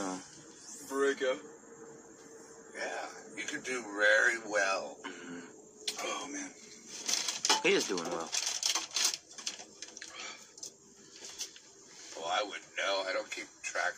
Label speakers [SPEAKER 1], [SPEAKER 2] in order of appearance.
[SPEAKER 1] No.
[SPEAKER 2] Briga.
[SPEAKER 3] Yeah, you could do very well. Mm-hmm.
[SPEAKER 2] Oh man.
[SPEAKER 1] He is doing well.
[SPEAKER 3] Well, I wouldn't know. I don't keep track